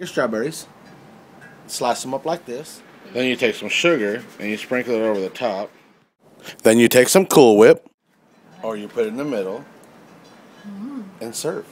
Your strawberries, slice them up like this. Then you take some sugar and you sprinkle it over the top, Then you take some Cool Whip. Or you put it in the middle. Mm. And serve.